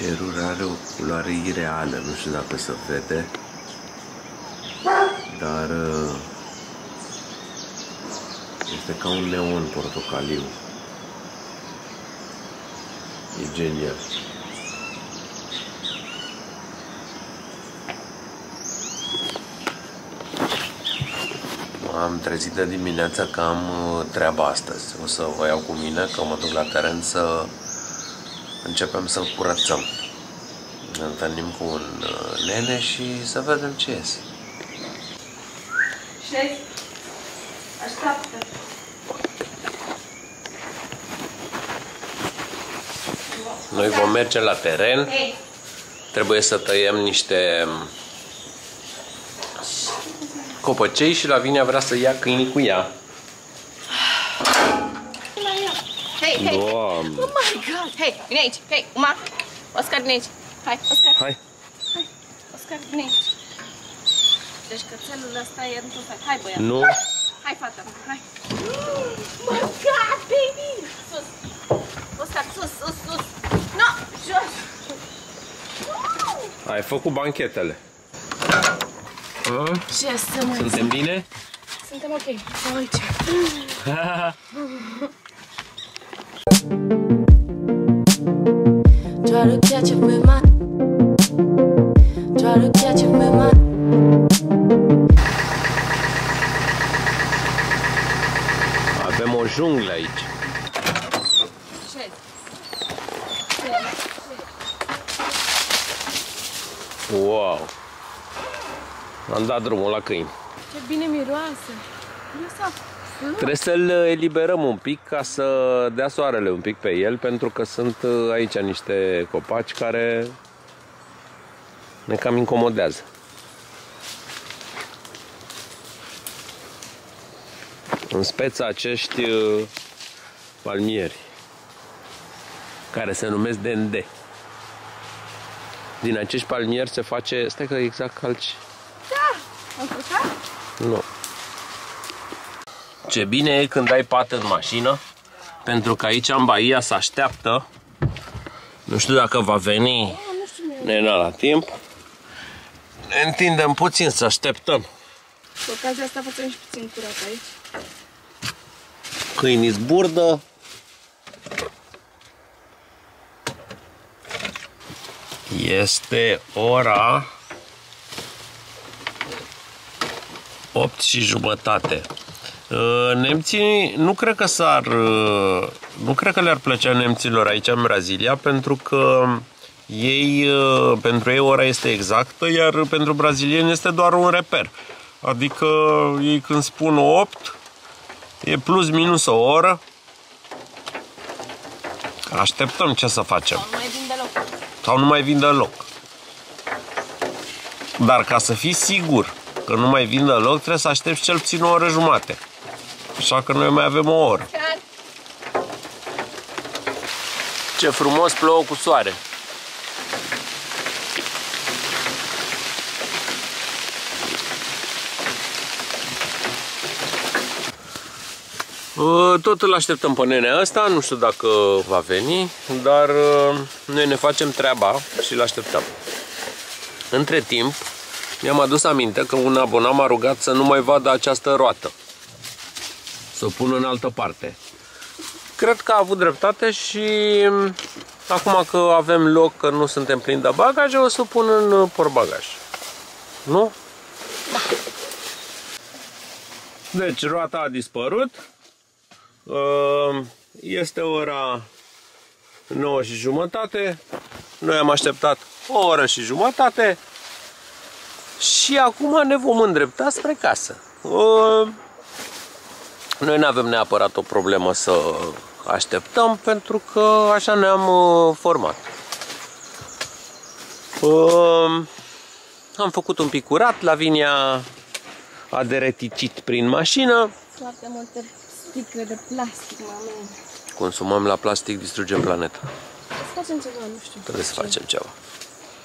Cerul are o culoare ireală, nu știu dacă se vede, dar uh, este ca un neon portocaliu. E genial. Am trezit de dimineața că am uh, treaba astăzi. O să o iau cu mine, că mă duc la teren să începem să curățăm. Ne întâlnim cu un uh, nene și să vedem ce iese. Șezi? Așteaptă. Noi vom merge la teren. Hei, Trebuie să tăiem niște copăcei și Lavinia vrea să ia câinii cu ea. Hei, hei. Doamne! Oh my god! Hei, vine aici. Hei, Uma. Oscar, vine aici. Hai, Oscar. Hai! Oscar, vine aici. Deci cățelul ăsta e într-un fel. Hai, băiat. Nu? Hai, fata mea, hai. Oh my god, baby! Sus. Oscar, sus, sus, sus. No, jos. Ai făcut banchetele. Ce să mai Suntem bine? Suntem ok. Sau aici. Try to catch it with my. Try to catch it with my. Avem o junglă aici. Ce? Wow! Am dat drumul la câini. Ce bine miroase. Miroase Trebuie să-l eliberăm un pic ca să dea soarele un pic pe el, pentru că sunt uh, aici niște copaci care ne cam incomodează. În speță acești uh, palmieri, care se numesc dende. Din acești palmieri se face... Stai că exact calci. Am făcut? Nu. Ce bine e când ai pat în mașină, pentru că aici în Bahia se așteaptă. Nu știu dacă va veni nena la timp. Ne întindem puțin să așteptăm. Cu ocazia asta facem și puțin curat aici. Câinii zburdă. Este ora 8 și jumătate. Uh, Nemții nu cred că s-ar uh, nu cred că le-ar plăcea nemților aici în Brazilia pentru că ei, uh, pentru ei ora este exactă, iar pentru brazilieni este doar un reper. Adică ei când spun 8, e plus minus o oră. Așteptăm ce să facem. Nu mai vin deloc. Sau nu mai vin deloc. Dar ca să fii sigur că nu mai vin deloc, trebuie să aștepți cel puțin o oră jumate. Așa că noi mai avem o oră. Chiar. Ce frumos plouă cu soare. Uh, Tot îl așteptăm pe nenea ăsta, nu știu dacă va veni, dar uh, noi ne facem treaba și îl așteptăm. Între timp, mi-am adus aminte că un abonat m-a rugat să nu mai vadă această roată. Să o pun în altă parte. Cred că a avut dreptate și mm, acum că avem loc, că nu suntem plini de bagaje, o să o pun în uh, portbagaj. Nu? Deci roata a dispărut. Uh, Este ora 9 și jumătate. Noi am așteptat o oră și jumătate. Și acum ne vom îndrepta spre casă. Uh, Noi nu avem neapărat o problemă să așteptăm pentru că așa ne-am uh, format. Uh, Am făcut un pic curat, Lavinia a dereticit prin mașină. Foarte multe sticle de plastic, mame. Consumăm la plastic, distrugem planeta. Să facem ceva, nu știu. Trebuie să facem ceva.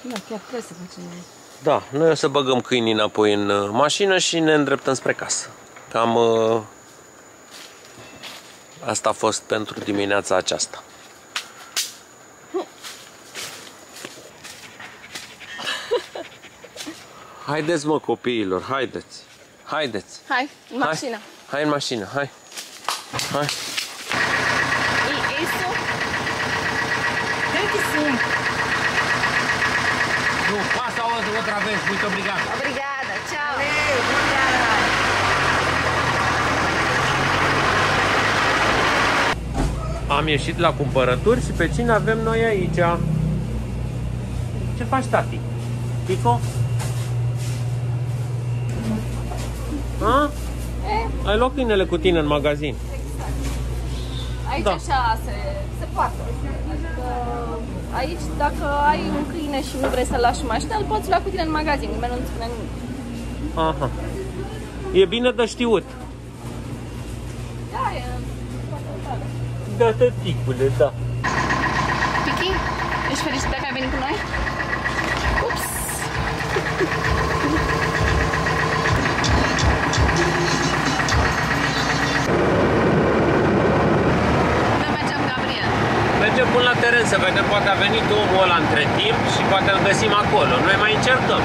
Da, chiar trebuie să facem noi. Da, noi o să băgăm câinii înapoi în uh, mașină și ne îndreptăm spre casă. Cam uh, Asta a fost pentru dimineața aceasta. Haideți, mă, copiilor, haideți. Haideți. Hai, în mașină. Hai, hai în mașină, hai. Hai. E isso? Creio que sim. Não, passa a outra vez. Muito obrigado. Obrigada, tchau. Valeu, obrigada. Am ieșit la cumpărături și pe cine avem noi aici? Ce faci, tati? Tico? Ha? Ai luat câinele cu tine în magazin. Aici Da. așa se, se poate. Adică aici dacă ai un câine și nu vrei să-l lași în mașină, îl poți lua cu tine în magazin. Nimeni nu-ți spune nimic. Aha. E bine de știut. Da, e foarte tare. Da, tăticule, da. Pichi, ești fericită că ai venit cu noi? Ups! Unde mergem, Gabriel? Mergem până la teren să vedem, poate a venit omul ăla între timp și poate îl găsim acolo. Noi mai încercăm.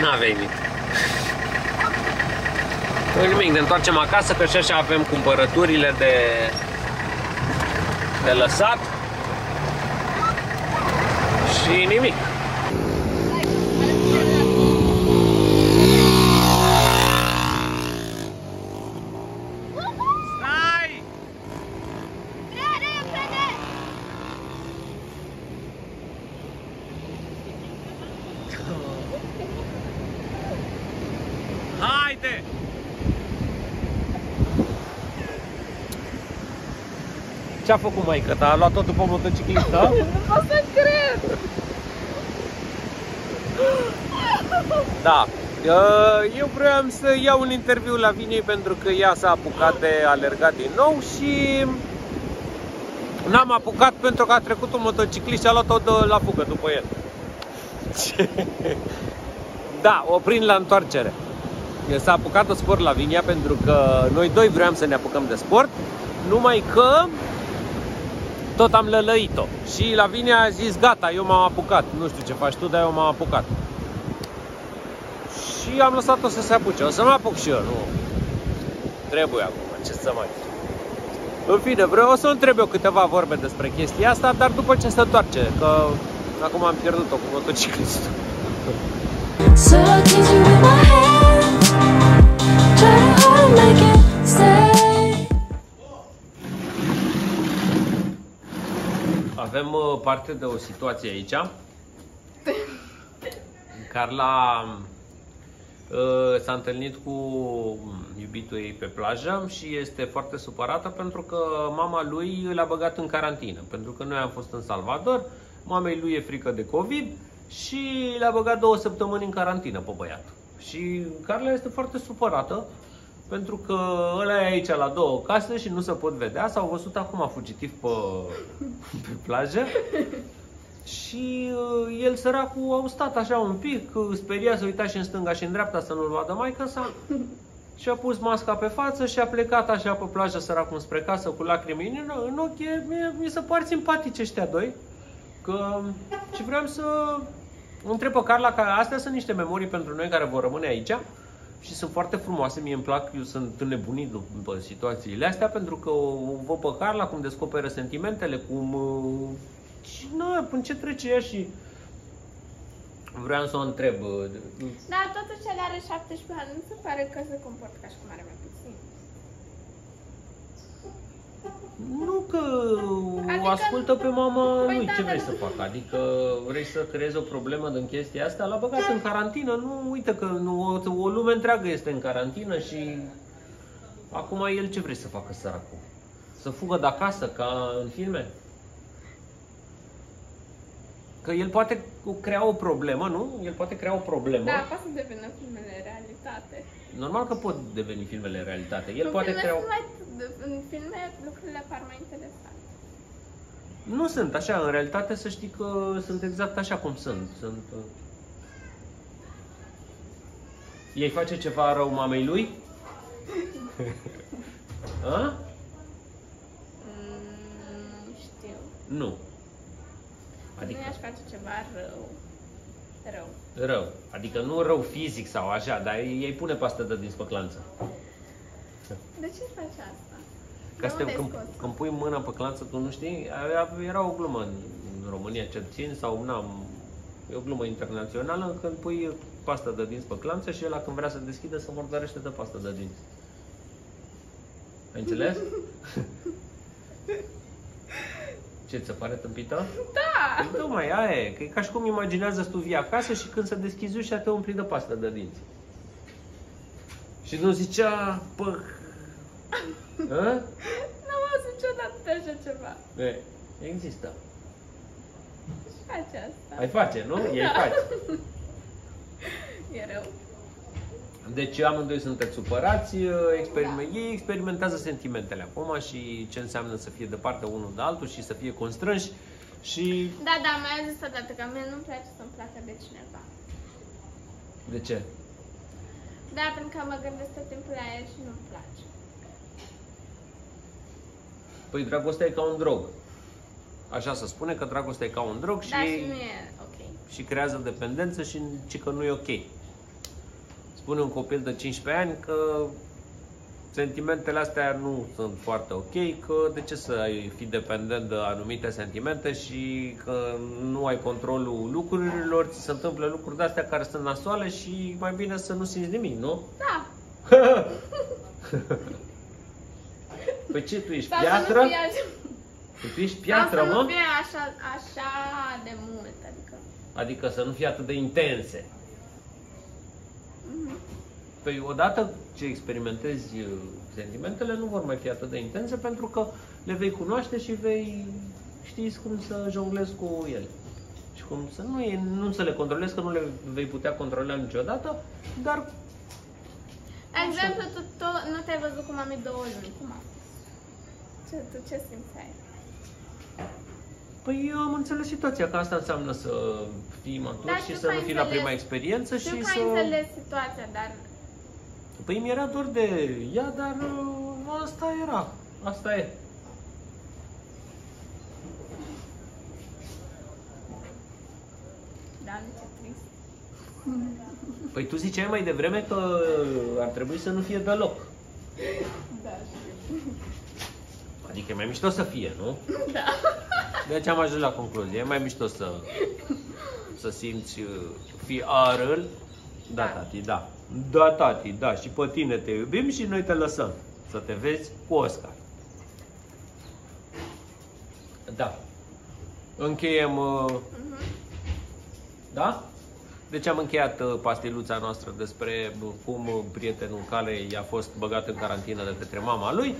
N-a venit. Nu nimic, ne întoarcem acasă, că și așa avem cumpărăturile de, de lăsat. Și nimic. Stai! Haide! Ce-a făcut maică ta? A luat tot după motociclistă? Nu pot să cred! Da. Uh, Eu vreau să iau un interviu la Vinei pentru că ea s-a apucat de alergat din nou și n-am apucat pentru că a trecut un motociclist și a luat-o de la fugă după el. da, oprind la întoarcere. El s-a apucat de sport la Vinia pentru că noi doi vreau să ne apucăm de sport, numai că tot am lălăit-o. Și Lavinia a zis, gata, eu m-am apucat. Nu știu ce faci tu, dar eu m-am apucat. Și am lăsat-o să se apuce. O să mă apuc și eu, nu? Trebuie acum, ce să mai În fine, vreau o să o întreb eu câteva vorbe despre chestia asta, dar după ce se întoarce, că acum am pierdut-o cu motociclistul. Avem uh, parte de o situație aici. Carla uh, s-a întâlnit cu iubitul ei pe plajă și este foarte supărată pentru că mama lui l-a băgat în carantină. Pentru că noi am fost în Salvador, mamei lui e frică de COVID și l-a băgat două săptămâni în carantină pe băiat. Și Carla este foarte supărată pentru că ăla e aici la două case și nu se pot vedea. S-au văzut acum fugitiv pe, pe plajă. Și uh, el săracul au stat așa un pic, uh, speria să uita și în stânga și în dreapta să nu-l vadă maica sa. Și a pus masca pe față și a plecat așa pe plajă săracul spre casă cu lacrimi în, în ochi. E- Mie, mi se par simpatici ăștia doi. Că, și vreau să întreb pe Carla că astea sunt niște memorii pentru noi care vor rămâne aici și sunt foarte frumoase, mie îmi plac, eu sunt înnebunit după situațiile astea pentru că o o văd pe Carla cum descoperă sentimentele, cum... uh, Și na, până ce trece ea și vreau să o întreb. uh, Da, totuși el are 17 ani, nu se pare că se comportă ca și cum are mai puțin. Nu că o Adică- ascultă pe mama Păi lui, da, ce dar vrei să nu- facă? Adică vrei să creezi o problemă din chestia asta? L-a băgat în carantină, nu uite că nu, o, o lume întreagă este în carantină și acum el ce vrei să facă săracul? Să fugă de acasă ca în filme? Că el poate crea o problemă, nu? El poate crea o problemă. Da, poate să devină filmele realitate. Normal că pot deveni filmele realitate. El în poate filme crea o... sunt mai, în filme lucrurile par mai interesante. Nu sunt așa, în realitate să știi că sunt exact așa cum sunt. Sunt... uh, Ei face ceva rău mamei lui? A? Mm, nu știu. Nu. Adică... Adică Nu i-aș face ceva rău. Rău. Rău. Adică nu rău fizic sau așa, dar ei pune pastă de dinți pe clanță. De ce faci asta? Ca De să te, unde ai când, scos? când pui mâna pe clanță, tu nu știi, Avea- era o glumă în, în România cel puțin, sau n-am, e o glumă internațională, când pui pasta de dinți pe clanță și ăla când vrea să deschidă să murdărește de pasta de dinți. Ai înțeles? Ce, ți se pare tâmpită? Da! Păi tocmai aia e, că e ca și cum imaginează tu vii acasă și când se deschizi ușa te umpli de pastă de dinți. Și nu zicea, pă... Hă? N-am auzit niciodată de așa ceva. E, există. Și faci asta. Ai face, nu? Ei Da. faci. E rău. Deci amândoi sunteți supărați, experiment, ei experimentează sentimentele acum și ce înseamnă să fie departe unul de altul și să fie constrânși și... Da, da, mi-a zis odată că mie nu-mi place să-mi placă de cineva. De ce? Da, pentru că mă gândesc tot timpul la el și nu-mi place. Păi dragostea e ca un drog. Așa se spune că dragostea e ca un drog și, Da, și nu e ok. și creează dependență și ci că nu e ok. Spune un copil de 15 ani că sentimentele astea nu sunt foarte ok, că de ce să ai fi dependent de anumite sentimente și că nu ai controlul lucrurilor, ți se întâmplă lucruri de astea care sunt nasoale și mai bine să nu simți nimic, nu? Da. Păi ce, tu ești Sau să piatră? nu fie așa, Tu ești sau piatră, să nu mă? fie așa, așa de mult, adică. Adică să nu fie atât de intense. Mhm. Păi odată ce experimentezi uh, sentimentele, nu vor mai fi atât de intense pentru că le vei cunoaște și vei ști cum să jonglezi cu ele. Și cum să nu, e, nu să le controlezi, că nu le vei putea controla niciodată, dar De exemplu, tu, tu nu te-ai văzut cu mami două luni. Cum a fost? Ce, tu ce simțeai? Păi eu am înțeles situația, că asta înseamnă să fii matur Da, și știu să că nu ai fii la înțeles. prima experiență Știu și că să... ai înțeles situația, dar Păi mi-era dor de ea, dar uh, asta era. Asta e. da, nu ce trist. Păi tu ziceai mai devreme că ar trebui să nu fie deloc. Da, știu. Adică e mai mișto să fie, nu? Da. De aceea am ajuns la concluzie. E mai mișto să, să simți uh, fi arăl. Da, Da. tati, da. Da, tati, da. Și pe tine te iubim și noi te lăsăm să te vezi cu Oscar. Da. Încheiem... uh, Mhm. Da? Deci am încheiat uh, pastiluța noastră despre uh, cum uh, prietenul Cale i-a fost băgat în carantină de către mama lui.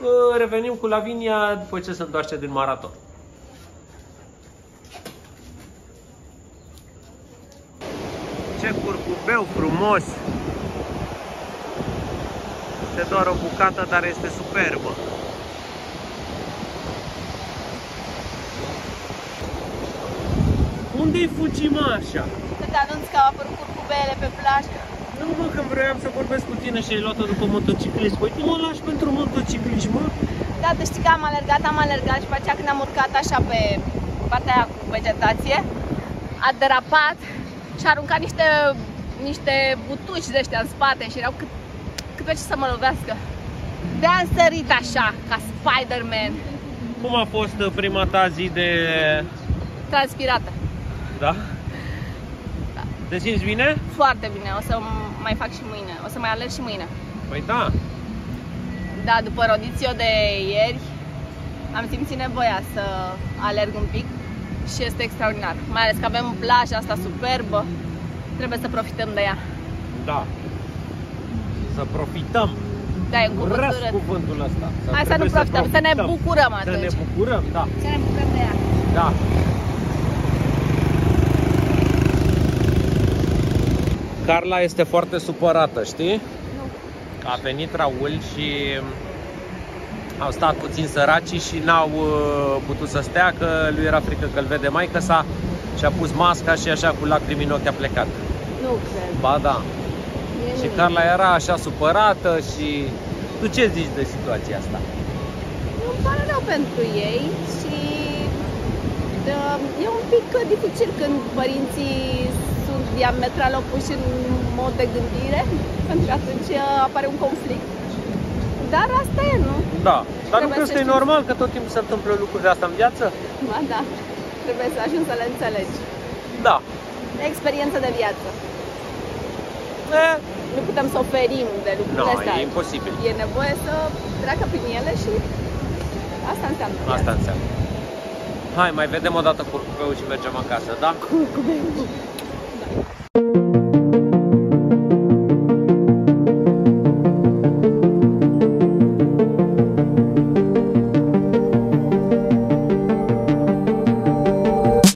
Uh, Revenim cu Lavinia după ce se întoarce din maraton. Ce curcubeu frumos! Este doar o bucată, dar este superbă. Unde-i Fucimașa? Să te anunț că au apărut curcubele pe plajă. Nu mă, când vroiam să vorbesc cu tine și ai luat-o după motociclist. Păi tu mă lași pentru motocicliști, mă? Da, tu știi că am alergat, am alergat și pe aceea când am urcat așa pe partea aia cu vegetație, a derapat și a aruncat niște, niște butuci de ăștia în spate și erau cât, cât pe ce să mă lovească. de am sărit așa, ca Spider-Man, Cum a fost uh, prima ta zi de... transpirată. Da? Te simți bine? Foarte bine, o să mai fac și mâine, o să mai alerg și mâine. Păi da. Da, după rodițio de ieri, am simțit nevoia să alerg un pic și este extraordinar. Mai ales că avem plaja asta superbă, trebuie să profităm de ea. Da. Să profităm. Da, e un cuvânt Urăsc urât. cuvântul ăsta. Hai să nu trebuie profităm, să ne bucurăm Să ne atunci. bucurăm, da. Să ne bucurăm de ea. Da. Carla este foarte supărată, știi? Nu. A venit Raul și au stat puțin săracii și n-au uh, putut să stea, că lui era frică că îl vede maică sa și a pus masca și așa cu lacrimi în ochi a plecat. Nu cred. Ba da. E Și nu. Carla era așa supărată și... Tu ce zici de situația asta? Îmi pare rău pentru ei și uh, e un pic uh, dificil când părinții diametral opuși în mod de gândire, pentru că atunci uh, apare un conflict. Dar asta e, nu? Da, dar nu Trebuie crezi să că e știi. normal că tot timpul se întâmplă lucruri de asta în viață? Ba da, trebuie să ajungi să le înțelegi. Da. Experiență de viață. E, Nu putem să oferim de lucrurile nu, astea. e imposibil. E nevoie să treacă prin ele și asta înseamnă viața. Asta înseamnă. Hai, mai vedem o dată curcubeul și mergem acasă, da? Cu, cu